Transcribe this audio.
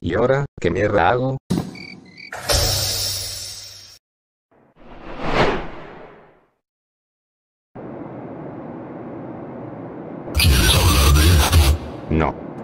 ¿Y ahora qué mierda hago? Non.